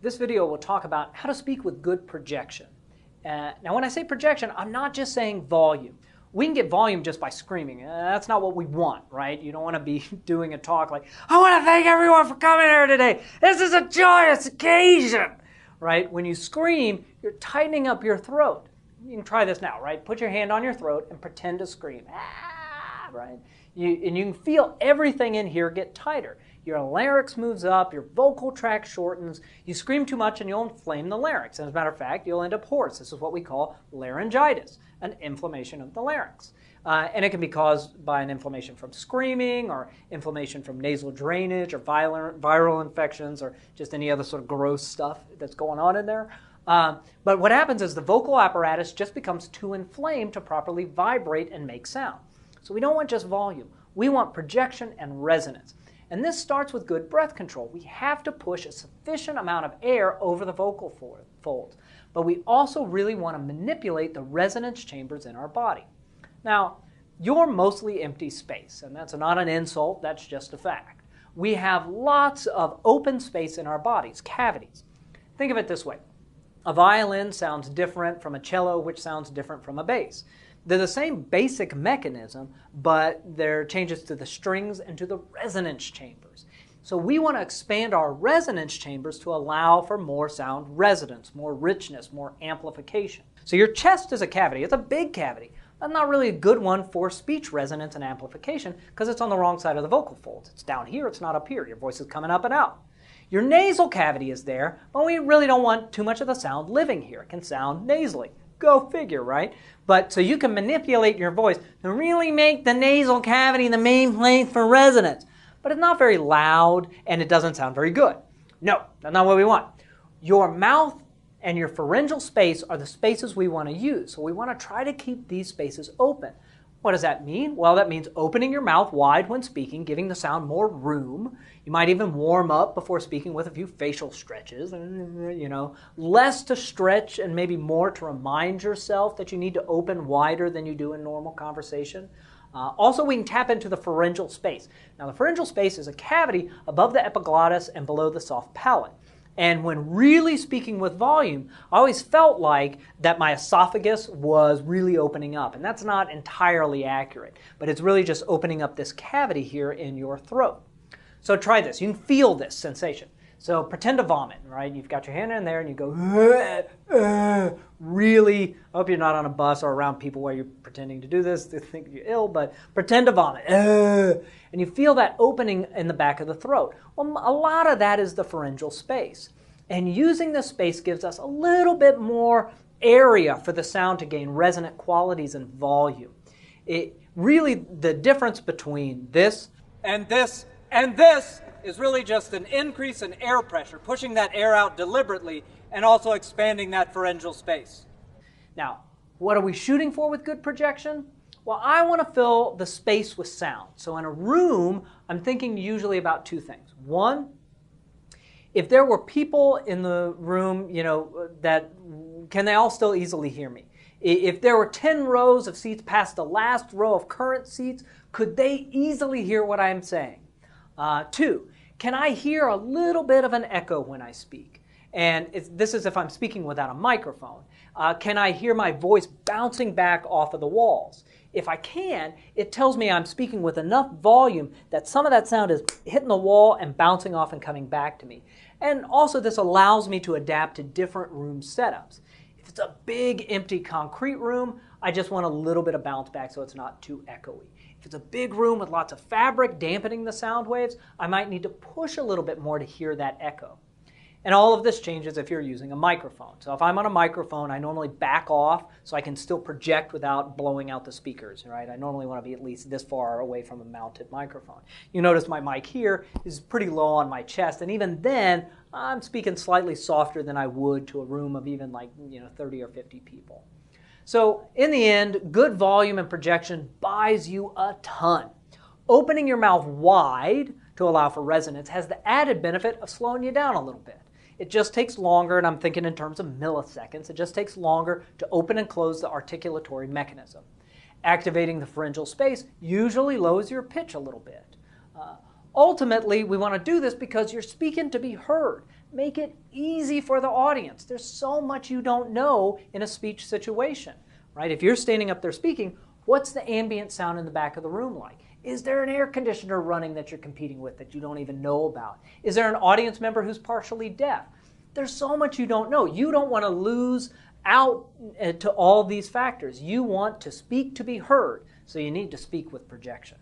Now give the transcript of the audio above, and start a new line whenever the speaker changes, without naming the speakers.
This video will talk about how to speak with good projection. Uh, now, when I say projection, I'm not just saying volume. We can get volume just by screaming. Uh, that's not what we want, right? You don't want to be doing a talk like, I want to thank everyone for coming here today. This is a joyous occasion, right? When you scream, you're tightening up your throat. You can try this now, right? Put your hand on your throat and pretend to scream. Ah, right? You, and you can feel everything in here get tighter. Your larynx moves up, your vocal tract shortens. You scream too much and you'll inflame the larynx. And as a matter of fact, you'll end up hoarse. This is what we call laryngitis, an inflammation of the larynx. Uh, and it can be caused by an inflammation from screaming or inflammation from nasal drainage or viral, infections or just any other sort of gross stuff that's going on in there. Uh, but what happens is the vocal apparatus just becomes too inflamed to properly vibrate and make sound. So we don't want just volume. We want projection and resonance. And this starts with good breath control. We have to push a sufficient amount of air over the vocal folds. But we also really want to manipulate the resonance chambers in our body. Now, you're mostly empty space, and that's not an insult, that's just a fact. We have lots of open space in our bodies, cavities. Think of it this way a violin sounds different from a cello, which sounds different from a bass. They're the same basic mechanism, but there are changes to the strings and to the resonance chambers. So we want to expand our resonance chambers to allow for more sound resonance, more richness, more amplification. So your chest is a cavity. It's a big cavity. That's not really a good one for speech resonance and amplification because it's on the wrong side of the vocal folds. It's down here, it's not up here. Your voice is coming up and out. Your nasal cavity is there, but we really don't want too much of the sound living here. It can sound nasally. Go figure, right? But so you can manipulate your voice to really make the nasal cavity the main place for resonance. But it's not very loud and it doesn't sound very good. No, that's not what we want. Your mouth and your pharyngeal space are the spaces we want to use. So we want to try to keep these spaces open. What does that mean? Well, that means opening your mouth wide when speaking, giving the sound more room. You might even warm up before speaking with a few facial stretches, you know, less to stretch and maybe more to remind yourself that you need to open wider than you do in normal conversation. Uh, also, we can tap into the pharyngeal space. Now, the pharyngeal space is a cavity above the epiglottis and below the soft palate. And when really speaking with volume, I always felt like that my esophagus was really opening up. And that's not entirely accurate, but it's really just opening up this cavity here in your throat. So try this. You can feel this sensation. So pretend to vomit, right? You've got your hand in there and you go, uh, uh, really. I hope you're not on a bus or around people where you're pretending to do this. They think you're ill, but pretend to vomit. Uh, and you feel that opening in the back of the throat. Well, a lot of that is the pharyngeal space. And using this space gives us a little bit more area for the sound to gain resonant qualities and volume. It really, the difference between this and this and this is really just an increase in air pressure, pushing that air out deliberately and also expanding that pharyngeal space. Now, what are we shooting for with good projection? Well, I want to fill the space with sound. So in a room, I'm thinking usually about two things. One, if there were people in the room, you know, that can they all still easily hear me? If there were 10 rows of seats past the last row of current seats, could they easily hear what I'm saying? Uh, two, can I hear a little bit of an echo when I speak? And this is if I'm speaking without a microphone. Uh, can I hear my voice bouncing back off of the walls? If I can, it tells me I'm speaking with enough volume that some of that sound is hitting the wall and bouncing off and coming back to me. And also, this allows me to adapt to different room setups. If it's a big, empty concrete room, I just want a little bit of bounce back so it's not too echoey. If it's a big room with lots of fabric dampening the sound waves, I might need to push a little bit more to hear that echo. And all of this changes if you're using a microphone. So if I'm on a microphone, I normally back off so I can still project without blowing out the speakers, right? I normally want to be at least this far away from a mounted microphone. You notice my mic here is pretty low on my chest, and even then, I'm speaking slightly softer than I would to a room of even like, you know, 30 or 50 people. So, in the end, good volume and projection buys you a ton. Opening your mouth wide to allow for resonance has the added benefit of slowing you down a little bit. It just takes longer, and I'm thinking in terms of milliseconds, it just takes longer to open and close the articulatory mechanism. Activating the pharyngeal space usually lowers your pitch a little bit. Uh, ultimately, we want to do this because you're speaking to be heard, Make it easy for the audience. There's so much you don't know in a speech situation, right? If you're standing up there speaking, what's the ambient sound in the back of the room like? Is there an air conditioner running that you're competing with that you don't even know about? Is there an audience member who's partially deaf? There's so much you don't know. You don't want to lose out uh, to all these factors. You want to speak to be heard, so you need to speak with projection.